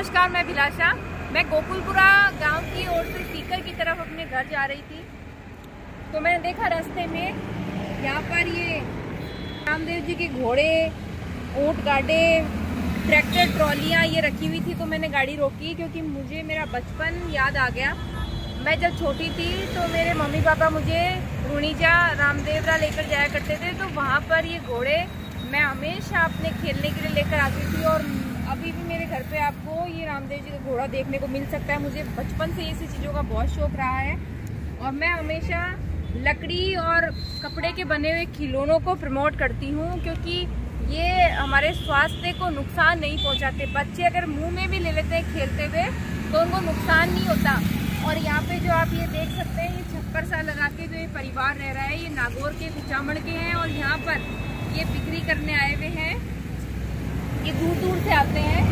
नमस्कार, मैं भिलाषा मैं गोकुलपुरा गाँव की ओर से सीकर की तरफ़ अपने घर जा रही थी। तो मैंने देखा रास्ते में यहाँ पर ये रामदेव जी के घोड़े, ऊँट गाडे, ट्रैक्टर, ट्रॉलियाँ ये रखी हुई थी तो मैंने गाड़ी रोकी क्योंकि मुझे मेरा बचपन याद आ गया। मैं जब छोटी थी तो मेरे मम्मी पापा मुझे रूणीजा, रामदेवरा लेकर जाया करते थे तो वहाँ पर ये घोड़े मैं हमेशा अपने खेलने के लिए लेकर आती थी और अभी भी मेरे घर पे आपको ये रामदेव जी का घोड़ा देखने को मिल सकता है। मुझे बचपन से ऐसी चीज़ों का बहुत शौक रहा है। और मैं हमेशा लकड़ी और कपड़े के बने हुए खिलौनों को प्रमोट करती हूँ, क्योंकि ये हमारे स्वास्थ्य को नुकसान नहीं पहुँचाते। बच्चे अगर मुँह में भी ले लेते हैं खेलते हुए तो उनको नुकसान नहीं होता। और यहाँ पे जो आप ये देख सकते हैं, ये छप्पर सा लगा के जो ये परिवार रह रहा है, ये नागौर के कुचामण के हैं और यहाँ पर ये बिक्री करने आए हुए हैं। ये दूर दूर से आते हैं।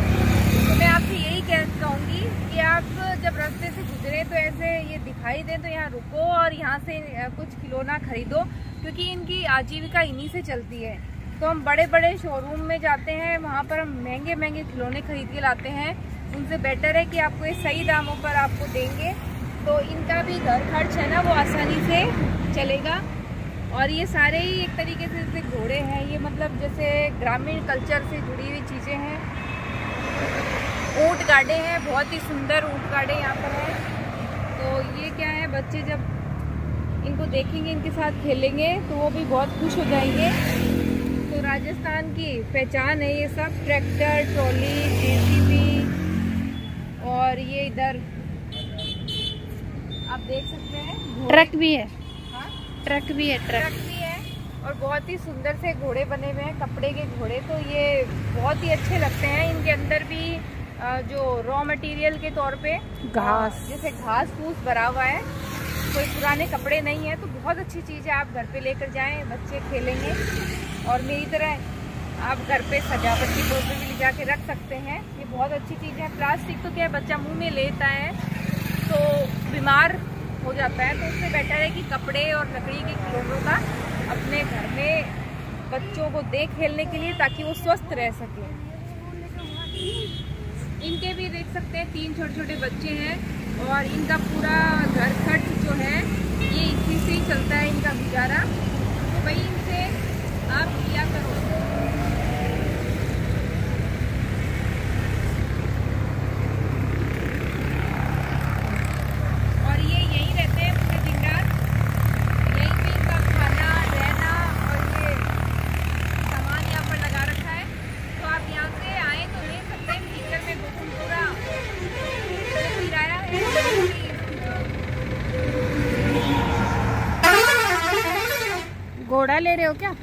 तो मैं आपसे यही कह कहूँगी कि आप जब रास्ते से गुजरे तो ऐसे ये दिखाई दें तो यहाँ रुको और यहाँ से कुछ खिलौना खरीदो, क्योंकि इनकी आजीविका इन्हीं से चलती है। तो हम बड़े बड़े शोरूम में जाते हैं, वहाँ पर हम महँगे महँगे खिलौने खरीद के लाते हैं। उनसे बेटर है कि आपको ये सही दामों पर आपको देंगे। तो इनका भी घर खर्च है ना, वो आसानी से चलेगा। और ये सारे ही एक तरीके से जैसे घोड़े हैं, ये मतलब जैसे ग्रामीण कल्चर से जुड़ी हुई चीज़ें हैं। ऊँट गाड़े हैं, बहुत ही सुंदर ऊँट गाड़े यहाँ पर हैं। तो ये क्या है, बच्चे जब इनको देखेंगे, इनके साथ खेलेंगे तो वो भी बहुत खुश हो जाएँगे। तो राजस्थान की पहचान है ये सब, ट्रैक्टर, ट्रॉली, जेसीबी और ये इधर आप देख सकते हैं। ट्रक भी है। ट्रक भी है ट्रक, ट्रक भी है और बहुत ही सुंदर से घोड़े बने हुए हैं कपड़े के घोड़े तो ये बहुत ही अच्छे लगते हैं। इनके अंदर भी जो रॉ मटेरियल के तौर पे घास। जैसे घास फूस भरा हुआ है कोई पुराने कपड़े नहीं है तो बहुत अच्छी चीज़ है। आप घर पे लेकर जाएँ बच्चे खेलेंगे और मेरी तरह आप घर पे सजावट की तौर पर भी ले जाके रख सकते हैं। ये बहुत अच्छी चीज़ है। प्लास्टिक तो क्या है बच्चा मुँह में लेता है तो बीमार हो जाता है तो उससे बेटर है कि कपड़े और लकड़ी के खिलौनों का अपने घर में बच्चों को दे खेलने के लिए ताकि वो स्वस्थ रह सके। इनके भी देख सकते हैं, तीन छोटे छोटे बच्चे हैं और इनका पूरा घर खर्च जो है, ये इसी से ही चलता घोड़ा ले रहे हो क्या?